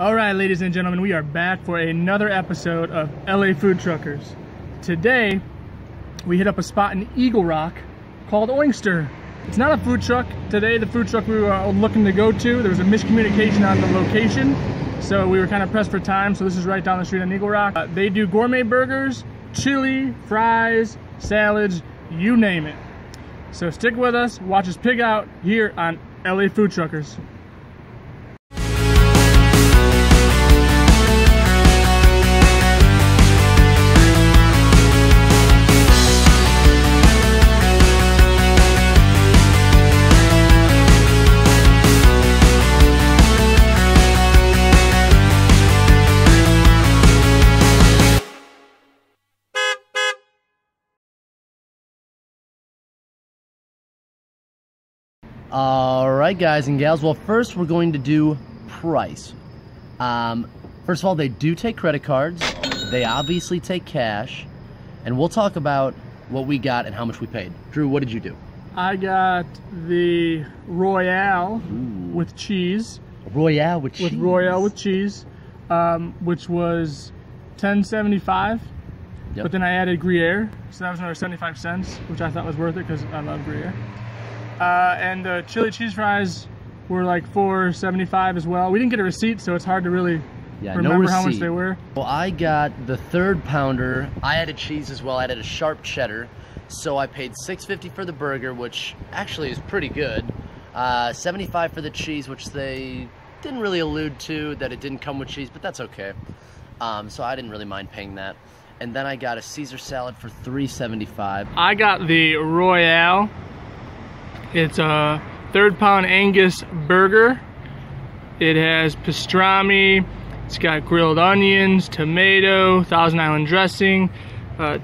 All right, ladies and gentlemen, we are back for another episode of LA Food Truckers. Today, we hit up a spot in Eagle Rock called Oinkster. It's not a food truck. Today, the food truck we were looking to go to, there was a miscommunication on the location, so we were kind of pressed for time, so this is right down the street in Eagle Rock. Uh, they do gourmet burgers, chili, fries, salads, you name it. So stick with us, watch us pig out here on LA Food Truckers. All right, guys and gals. Well, first we're going to do price. Um, first of all, they do take credit cards. They obviously take cash, and we'll talk about what we got and how much we paid. Drew, what did you do? I got the Royale with cheese, Royale with cheese. with Royale with cheese, um, which was 10.75. Yep. But then I added Gruyere, so that was another 75 cents, which I thought was worth it because I love Gruyere. Uh, and the chili cheese fries were like 4.75 as well. We didn't get a receipt, so it's hard to really Yeah, no remember how much they were. Well, I got the third pounder. I added cheese as well. I added a sharp cheddar. So I paid $6.50 for the burger, which actually is pretty good. Uh, 75 for the cheese, which they didn't really allude to that it didn't come with cheese, but that's okay. Um, so I didn't really mind paying that. And then I got a Caesar salad for $3.75. I got the Royale. It's a third pound Angus burger. It has pastrami. It's got grilled onions, tomato, Thousand Island dressing, uh,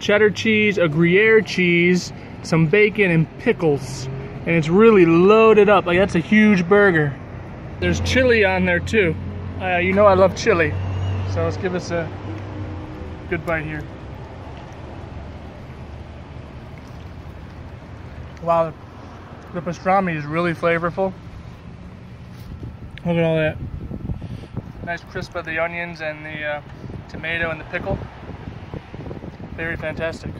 cheddar cheese, a Gruyere cheese, some bacon, and pickles. And it's really loaded up. Like that's a huge burger. There's chili on there too. Uh, you know I love chili. So let's give us a good bite here. Wow, the pastrami is really flavorful. Look at all that. Nice crisp of the onions and the uh, tomato and the pickle. Very fantastic.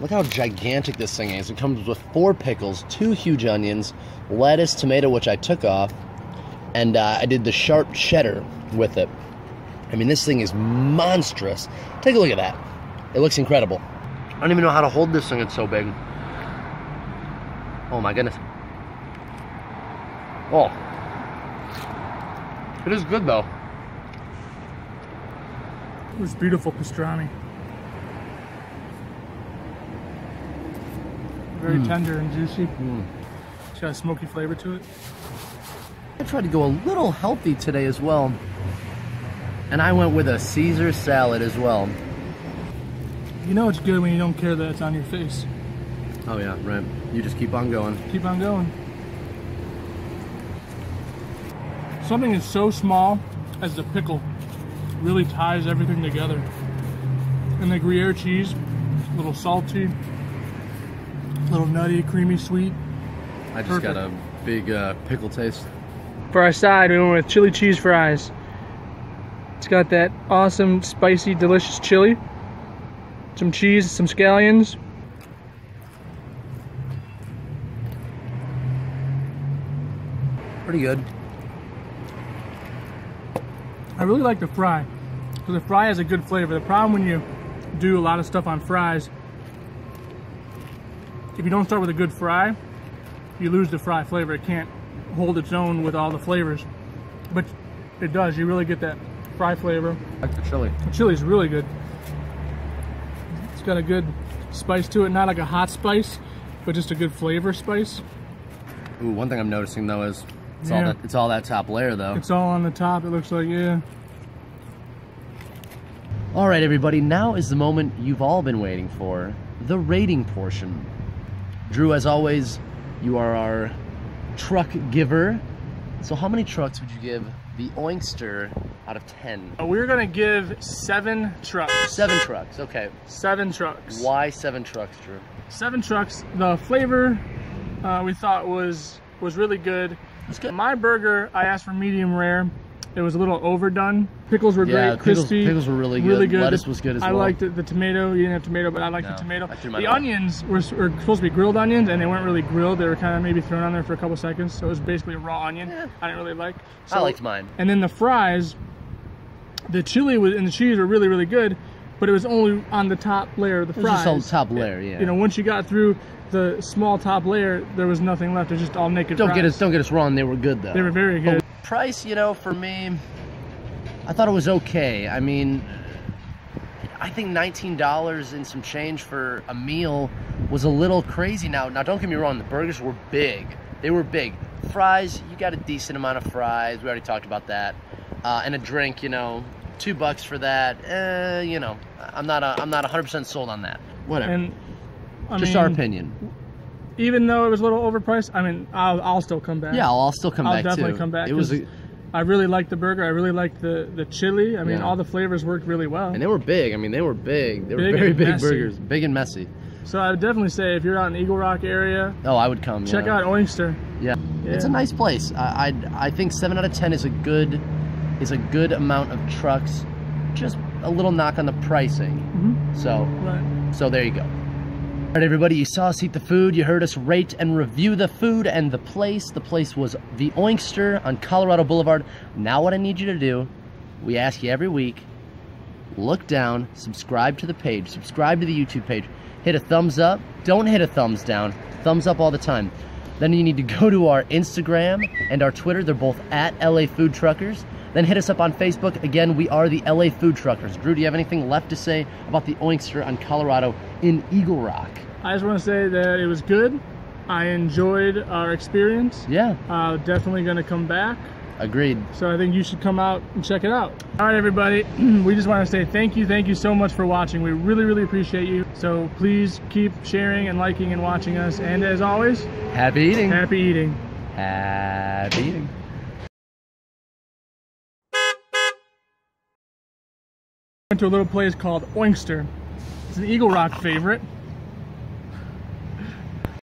Look how gigantic this thing is. It comes with four pickles, two huge onions, lettuce, tomato, which I took off, and uh, I did the sharp cheddar with it. I mean, this thing is monstrous. Take a look at that. It looks incredible. I don't even know how to hold this thing, it's so big. Oh my goodness. Oh. It is good though. It was beautiful pastrami. Very hmm. tender and juicy. Hmm. It's got a smoky flavor to it. I tried to go a little healthy today as well. And I went with a Caesar salad as well. You know it's good when you don't care that it's on your face. Oh yeah, right. You just keep on going. Keep on going. Something is so small as the pickle really ties everything together. And the Gruyere cheese, a little salty, a little nutty, creamy, sweet. I just Perfect. got a big uh, pickle taste. For our side, we went with chili cheese fries. It's got that awesome, spicy, delicious chili, some cheese, some scallions. Pretty good. I really like the fry because the fry has a good flavor. The problem when you do a lot of stuff on fries, if you don't start with a good fry, you lose the fry flavor. It can't hold its own with all the flavors, but it does. You really get that fry flavor. I like the chili. The chili is really good. It's got a good spice to it, not like a hot spice, but just a good flavor spice. Ooh, one thing I'm noticing though is it's all that it's all that top layer though. It's all on the top. It looks like yeah. All right, everybody. Now is the moment you've all been waiting for: the rating portion. Drew, as always, you are our truck giver. So, how many trucks would you give the Oinkster out of ten? Uh, We're gonna give seven trucks. Seven trucks. Okay. Seven trucks. Why seven trucks, Drew? seven trucks. The flavor uh, we thought was was really good. My burger, I asked for medium rare. It was a little overdone. Pickles were Yeah, great, pickles- crispy. pickles were really good. Really good. Lettuce was good as I well. I liked the, the tomato. You didn't have tomato, but I liked No, the tomato. I threw mine The onions were, were supposed to be grilled onions, and they weren't really grilled. They were kind of maybe thrown on there for a couple seconds. So it was basically a raw onion. Yeah. I didn't really like. I liked mine. And then the fries, the chili was, and the cheese were really, really good, but it was only on the top layer of the It was fries. just a top layer, yeah. You know, once you got through the small top layer, there was nothing left. It was just all naked don't fries. get us don't get us wrong. They were good though. They were very good. price, you know, for me, I thought it was okay. I mean, I think $19 and some change for a meal was a little crazy. Now, now don't get me wrong, the burgers were big. They were big. Fries, you got a decent amount of fries. We already talked about that. Uh, and a drink, you know, two bucks for that. Uh, you know, I'm not a, I'm not 100% sold on that. Whatever. And I Just mean, our opinion. Even though it was a little overpriced, I mean, I'll, I'll still come back. Yeah, I'll, I'll still come I'll back definitely too. come back, It was. A, I really liked the burger. I really liked the the chili. I mean, Yeah. all the flavors worked really well. and they were big. I mean, they were big. They were very big messy. burgers, big and messy. So I would definitely say if you're out in Eagle Rock area, Oh, I would come. check yeah. out Oinkster. Yeah. it's a nice place. I, I I think seven out of ten is a good is a good amount of trucks. Just a little knock on the pricing. Mm-hmm. So But so there you go. All right, everybody, you saw us eat the food. You heard us rate and review the food and the place. The place was the Oinkster on Colorado Boulevard. Now, what I need you to do, we ask you every week, look down, subscribe to the page, subscribe to the YouTube page, hit a thumbs up. Don't hit a thumbs down. Thumbs up all the time. Then you need to go to our Instagram and our Twitter. They're both at LA Food Truckers. Then hit us up on Facebook. Again, we are the LA Food Truckers. Drew, do you have anything left to say about the Oinkster on Colorado in Eagle Rock? I just want to say that it was good. I enjoyed our experience. Yeah, Uh, definitely going to come back. Agreed. So I think you should come out and check it out. All right, everybody. we just want to say thank you, thank you so much for watching. We really, really appreciate you. So please keep sharing and liking and watching us. And as always, Happy eating. happy eating. Happy eating. Went to a little place called Oinkster. It's an Eagle Rock favorite.